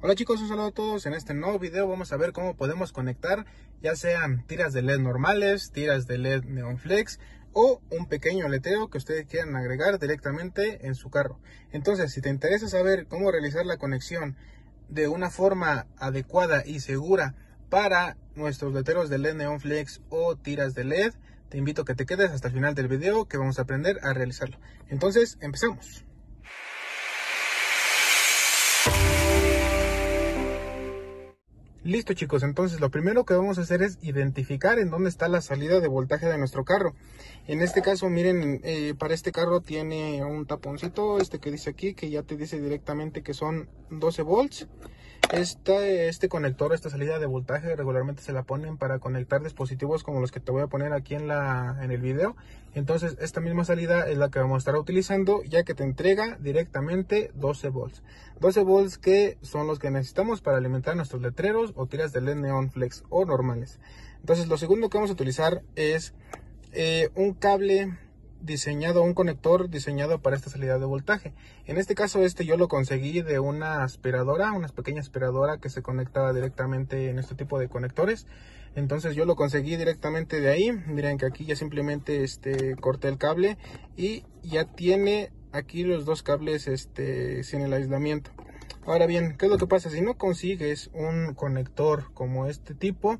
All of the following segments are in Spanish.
Hola chicos, un saludo a todos. En este nuevo video vamos a ver cómo podemos conectar ya sean tiras de LED normales, tiras de LED Neon Flex o un pequeño letrero que ustedes quieran agregar directamente en su carro. Entonces, si te interesa saber cómo realizar la conexión de una forma adecuada y segura para nuestros letreros de LED Neon Flex o tiras de LED, te invito a que te quedes hasta el final del video que vamos a aprender a realizarlo. Entonces, empezamos. Listo chicos, entonces lo primero que vamos a hacer es identificar en dónde está la salida de voltaje de nuestro carro. En este caso, miren, eh, para este carro tiene un taponcito, este que dice aquí, que ya te dice directamente que son 12 volts. Este, este conector, esta salida de voltaje regularmente se la ponen para conectar dispositivos como los que te voy a poner aquí en, la, en el video. Entonces esta misma salida es la que vamos a estar utilizando ya que te entrega directamente 12 volts. 12 volts que son los que necesitamos para alimentar nuestros letreros o tiras de LED neon flex o normales. Entonces lo segundo que vamos a utilizar es eh, un cable diseñado, un conector diseñado para esta salida de voltaje. En este caso este yo lo conseguí de una aspiradora, una pequeña aspiradora que se conectaba directamente en este tipo de conectores. Entonces yo lo conseguí directamente de ahí. Miren que aquí ya simplemente este, corté el cable y ya tiene aquí los dos cables este, sin el aislamiento. Ahora bien, ¿qué es lo que pasa? Si no consigues un conector como este tipo,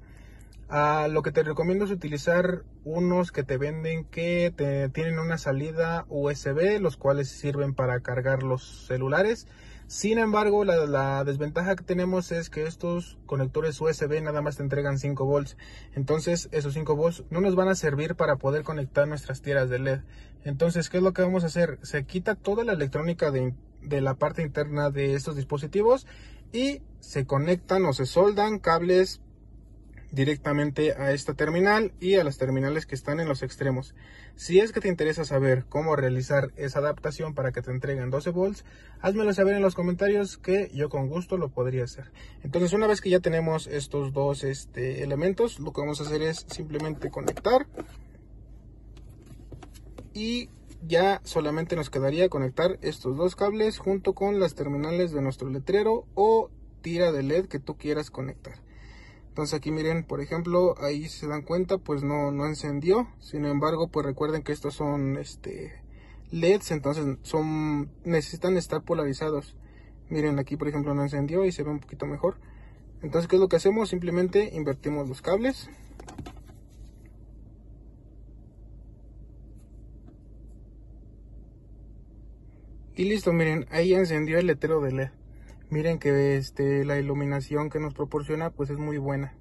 Lo que te recomiendo es utilizar unos que te venden que te, tienen una salida USB, los cuales sirven para cargar los celulares. Sin embargo, la, desventaja que tenemos es que estos conectores USB nada más te entregan 5 volts. Entonces, esos 5 volts no nos van a servir para poder conectar nuestras tiras de LED. Entonces, ¿qué es lo que vamos a hacer? Se quita toda la electrónica de, de la parte interna de estos dispositivos y se conectan o se soldan cables directamente a esta terminal y a las terminales que están en los extremos. Si es que te interesa saber cómo realizar esa adaptación para que te entreguen 12 volts, házmelo saber en los comentarios que yo con gusto lo podría hacer. Entonces una vez que ya tenemos estos dos este, elementos, lo que vamos a hacer es simplemente conectar y ya solamente nos quedaría conectar estos dos cables junto con las terminales de nuestro letrero o tira de LED que tú quieras conectar. Entonces aquí miren, por ejemplo, ahí se dan cuenta, pues no, no encendió. Sin embargo, pues recuerden que estos son este LEDs, entonces son necesitan estar polarizados. Miren, aquí por ejemplo no encendió y se ve un poquito mejor. Entonces, ¿qué es lo que hacemos? Simplemente invertimos los cables. Y listo, miren, ahí encendió el letrero de LED miren que este, la iluminación que nos proporciona pues es muy buena.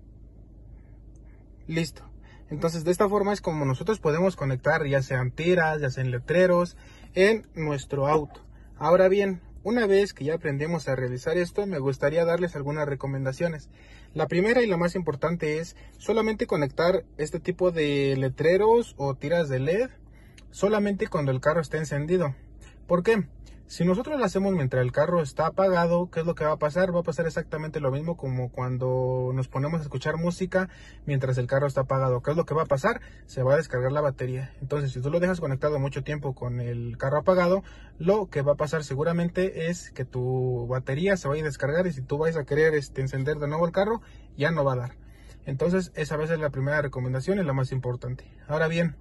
Listo. Entonces de esta forma es como nosotros podemos conectar ya sean tiras, ya sean letreros en nuestro auto. Ahora bien, una vez que ya aprendemos a realizar esto, me gustaría darles algunas recomendaciones. La primera y la más importante es solamente conectar este tipo de letreros o tiras de LED solamente cuando el carro esté encendido. ¿Por qué? Si nosotros lo hacemos mientras el carro está apagado, ¿qué es lo que va a pasar? Va a pasar exactamente lo mismo como cuando nos ponemos a escuchar música mientras el carro está apagado. ¿Qué es lo que va a pasar? Se va a descargar la batería. Entonces, si tú lo dejas conectado mucho tiempo con el carro apagado, lo que va a pasar seguramente es que tu batería se va a descargar y si tú vas a querer este, encender de nuevo el carro, ya no va a dar. Entonces, esa a ser la primera recomendación y la más importante. Ahora bien,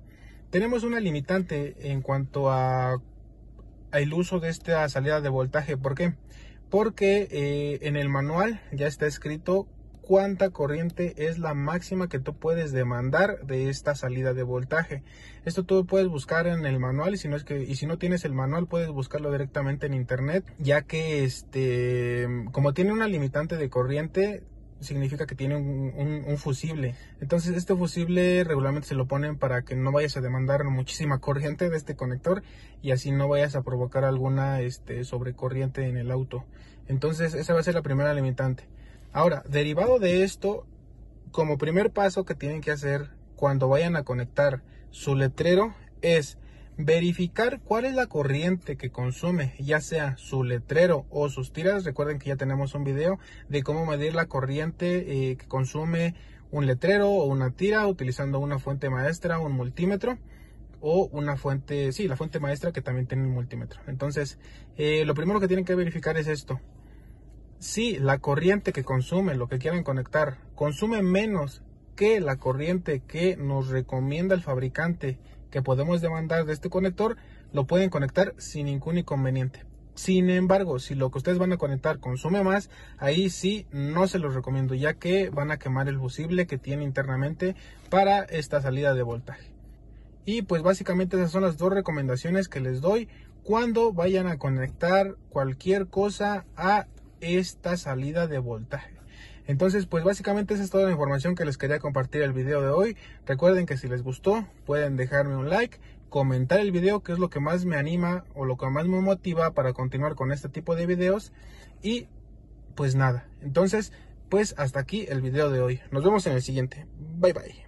tenemos una limitante en cuanto a el uso de esta salida de voltaje. ¿Por qué? Porque eh, en el manual ya está escrito cuánta corriente es la máxima que tú puedes demandar de esta salida de voltaje. Esto tú puedes buscar en el manual y si no es que y si no tienes el manual puedes buscarlo directamente en internet, ya que este como tiene una limitante de corriente significa que tiene un, fusible. Entonces este fusible regularmente se lo ponen para que no vayas a demandar muchísima corriente de este conector y así no vayas a provocar alguna este, sobrecorriente en el auto. Entonces esa va a ser la primera limitante. Ahora, derivado de esto, como primer paso que tienen que hacer cuando vayan a conectar su letrero es verificar cuál es la corriente que consume, ya sea su letrero o sus tiras. Recuerden que ya tenemos un video de cómo medir la corriente eh, que consume un letrero o una tira utilizando una fuente maestra, un multímetro o una fuente, sí, la fuente maestra que también tiene un multímetro. Entonces, eh, lo primero que tienen que verificar es esto. si la corriente que consume lo que quieran conectar consume menos que la corriente que nos recomienda el fabricante que podemos demandar de este conector, lo pueden conectar sin ningún inconveniente. Sin embargo, si lo que ustedes van a conectar consume más, ahí sí no se los recomiendo, ya que van a quemar el fusible que tiene internamente para esta salida de voltaje. Y pues básicamente esas son las dos recomendaciones que les doy cuando vayan a conectar cualquier cosa a esta salida de voltaje. Entonces, pues básicamente esa es toda la información que les quería compartir el video de hoy. Recuerden que si les gustó, pueden dejarme un like, comentar el video, que es lo que más me anima o lo que más me motiva para continuar con este tipo de videos. Y pues nada, entonces, pues hasta aquí el video de hoy. Nos vemos en el siguiente. Bye bye.